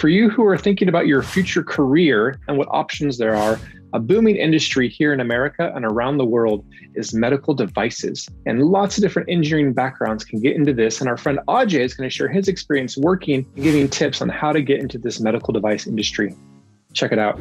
For you who are thinking about your future career and what options there are, a booming industry here in America and around the world is medical devices. And lots of different engineering backgrounds can get into this. And our friend Ajay is going to share his experience working and giving tips on how to get into this medical device industry. Check it out.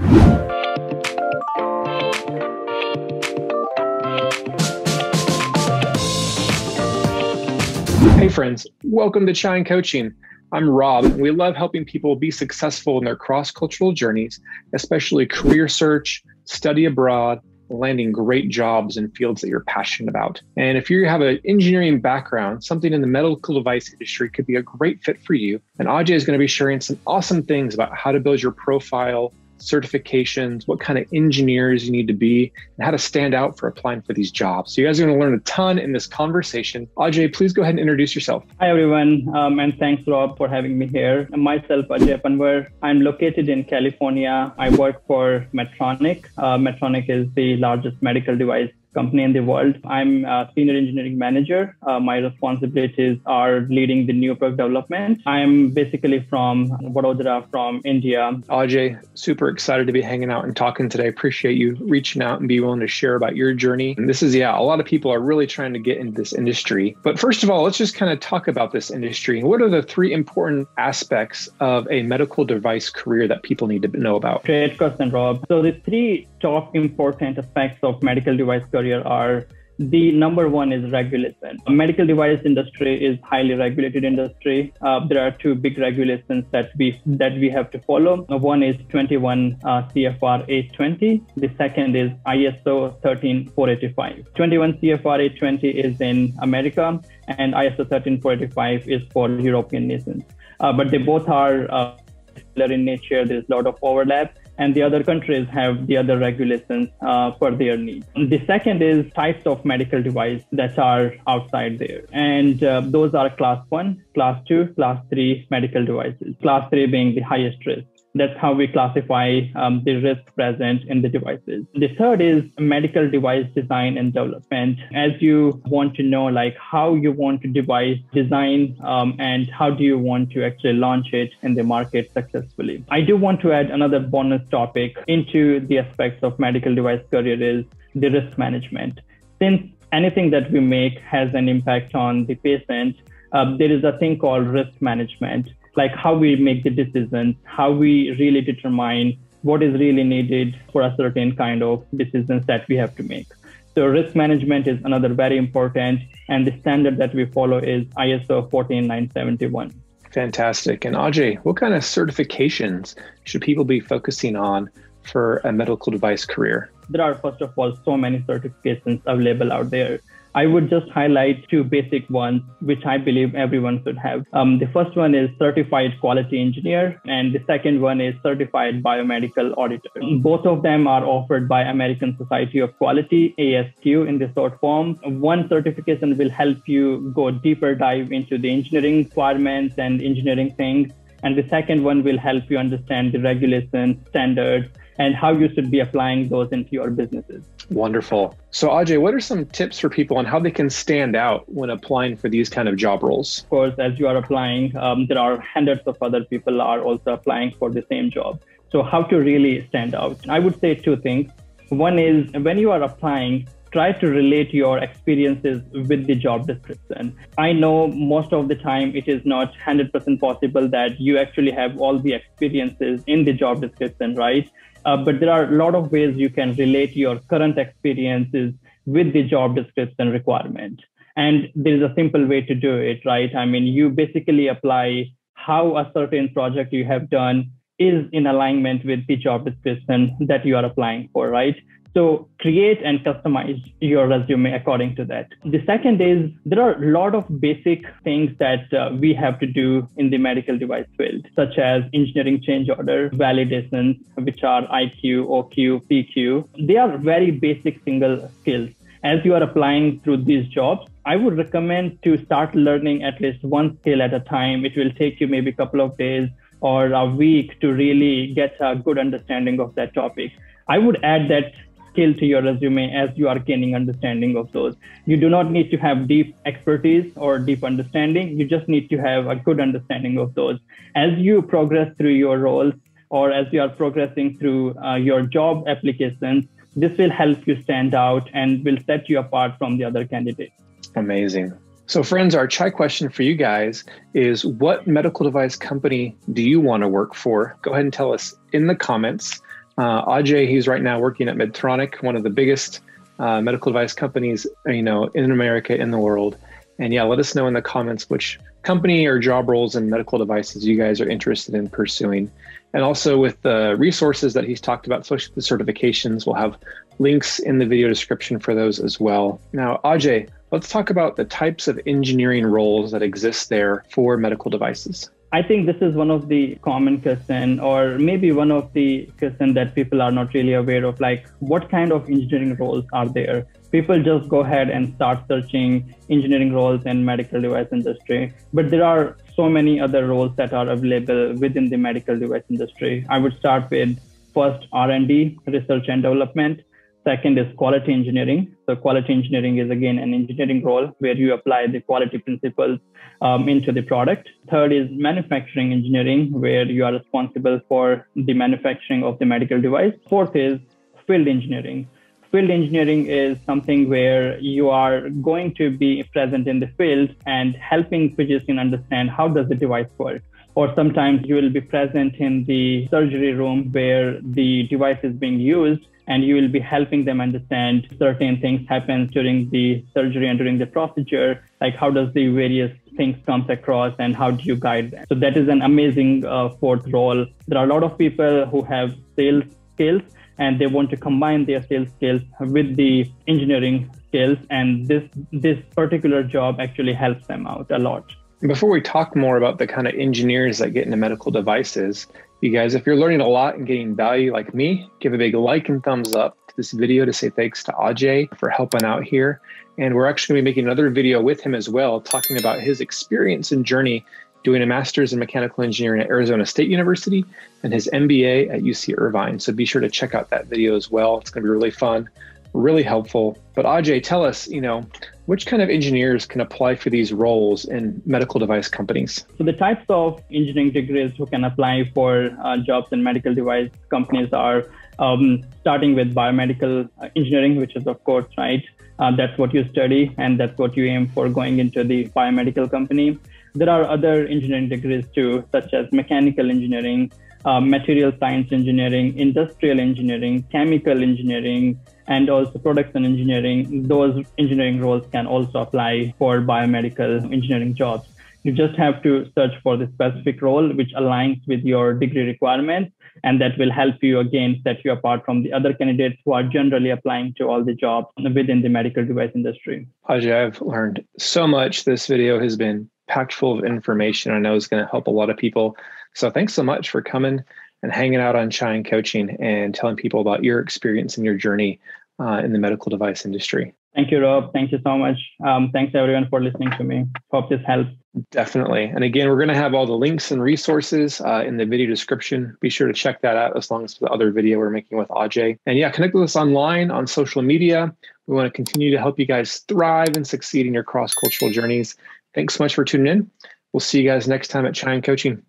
Hey, friends, welcome to Chai and Coaching. I'm Rob, and we love helping people be successful in their cross cultural journeys, especially career search, study abroad, landing great jobs in fields that you're passionate about. And if you have an engineering background, something in the medical device industry could be a great fit for you. And Ajay is going to be sharing some awesome things about how to build your profile, certifications, what kind of engineers you need to be, and how to stand out for applying for these jobs. So you guys are going to learn a ton in this conversation. Ajay, please go ahead and introduce yourself. Hi, everyone, um, and thanks, Rob, for having me here. Myself, Ajay Panwar. I'm located in California. I work for Medtronic. Uh, Medtronic is the largest medical device company in the world. I'm a senior engineering manager. Uh, my responsibilities are leading the new product development. I'm basically from Vadodara, from India. Ajay, super excited to be hanging out and talking today. Appreciate you reaching out and be willing to share about your journey. And this is, yeah, a lot of people are really trying to get into this industry. But first of all, let's just kind of talk about this industry. What are the three important aspects of a medical device career that people need to know about? Great question, Rob. So the three top important aspects of medical device career are the number one is regulation. Medical device industry is highly regulated industry. Uh, there are two big regulations that we that we have to follow. One is 21 uh, CFR 820. The second is ISO 13485. 21 CFR 820 is in America, and ISO 13485 is for European nations. Uh, but they both are uh, similar in nature. There's a lot of overlap and the other countries have the other regulations uh, for their needs. The second is types of medical device that are outside there. And uh, those are class one, class two, class three medical devices. Class three being the highest risk. That's how we classify um, the risk present in the devices. The third is medical device design and development. As you want to know, like how you want to device design um, and how do you want to actually launch it in the market successfully. I do want to add another bonus topic into the aspects of medical device career is the risk management. Since anything that we make has an impact on the patient, uh, there is a thing called risk management like how we make the decisions, how we really determine what is really needed for a certain kind of decisions that we have to make. So risk management is another very important, and the standard that we follow is ISO 14971. Fantastic. And Ajay, what kind of certifications should people be focusing on for a medical device career? There are, first of all, so many certifications available out there. I would just highlight two basic ones, which I believe everyone should have. Um, the first one is certified quality engineer, and the second one is certified biomedical auditor. Both of them are offered by American Society of Quality, ASQ in the short form. One certification will help you go deeper dive into the engineering requirements and engineering things. And the second one will help you understand the regulations, standards, and how you should be applying those into your businesses. Wonderful. So, Ajay, what are some tips for people on how they can stand out when applying for these kind of job roles? Of course, as you are applying, um, there are hundreds of other people are also applying for the same job. So, how to really stand out? I would say two things. One is when you are applying, try to relate your experiences with the job description. I know most of the time it is not 100% possible that you actually have all the experiences in the job description, right? Uh, but there are a lot of ways you can relate your current experiences with the job description requirement. And there is a simple way to do it, right? I mean, you basically apply how a certain project you have done is in alignment with the job description that you are applying for, right? So create and customize your resume according to that. The second is there are a lot of basic things that uh, we have to do in the medical device field, such as engineering change order, validations, which are IQ, OQ, PQ. They are very basic single skills. As you are applying through these jobs, I would recommend to start learning at least one skill at a time. It will take you maybe a couple of days or a week to really get a good understanding of that topic. I would add that skill to your resume as you are gaining understanding of those. You do not need to have deep expertise or deep understanding. You just need to have a good understanding of those. As you progress through your roles or as you are progressing through uh, your job applications, this will help you stand out and will set you apart from the other candidates. Amazing. So, friends, our chai question for you guys is what medical device company do you want to work for? Go ahead and tell us in the comments. Uh, Ajay, he's right now working at Medtronic, one of the biggest uh, medical device companies, you know, in America, in the world. And yeah, let us know in the comments which company or job roles in medical devices you guys are interested in pursuing. And also with the resources that he's talked about, especially the certifications, we'll have links in the video description for those as well. Now, Ajay, Let's talk about the types of engineering roles that exist there for medical devices. I think this is one of the common question, or maybe one of the question that people are not really aware of. Like, what kind of engineering roles are there? People just go ahead and start searching engineering roles in medical device industry, but there are so many other roles that are available within the medical device industry. I would start with first R&D, research and development. Second is quality engineering. So quality engineering is again an engineering role where you apply the quality principles um, into the product. Third is manufacturing engineering, where you are responsible for the manufacturing of the medical device. Fourth is field engineering. Field engineering is something where you are going to be present in the field and helping physicians understand how does the device work or sometimes you will be present in the surgery room where the device is being used and you will be helping them understand certain things happen during the surgery and during the procedure like how does the various things comes across and how do you guide them. So that is an amazing uh, fourth role. There are a lot of people who have sales skills and they want to combine their sales skills with the engineering skills and this this particular job actually helps them out a lot. Before we talk more about the kind of engineers that get into medical devices, you guys, if you're learning a lot and getting value like me, give a big like and thumbs up to this video to say thanks to Ajay for helping out here. And we're actually going to be making another video with him as well, talking about his experience and journey doing a master's in mechanical engineering at Arizona State University and his MBA at UC Irvine. So be sure to check out that video as well. It's going to be really fun really helpful. But Ajay, tell us, you know, which kind of engineers can apply for these roles in medical device companies? So the types of engineering degrees who can apply for uh, jobs in medical device companies are um, starting with biomedical engineering, which is of course right. Uh, that's what you study, and that's what you aim for going into the biomedical company. There are other engineering degrees too, such as mechanical engineering, uh, material science engineering, industrial engineering, chemical engineering, and also production engineering. Those engineering roles can also apply for biomedical engineering jobs. You just have to search for the specific role which aligns with your degree requirements, and that will help you again set you apart from the other candidates who are generally applying to all the jobs within the medical device industry. Ajay, I've learned so much. This video has been packed full of information. I know is going to help a lot of people. So thanks so much for coming and hanging out on Chai and Coaching and telling people about your experience and your journey uh, in the medical device industry. Thank you, Rob. Thank you so much. Um, thanks everyone for listening to me. Hope this helps. Definitely. And again, we're going to have all the links and resources uh, in the video description. Be sure to check that out as long as the other video we're making with Ajay. And yeah, connect with us online on social media. We want to continue to help you guys thrive and succeed in your cross cultural journeys. Thanks so much for tuning in. We'll see you guys next time at and Coaching.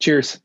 Cheers.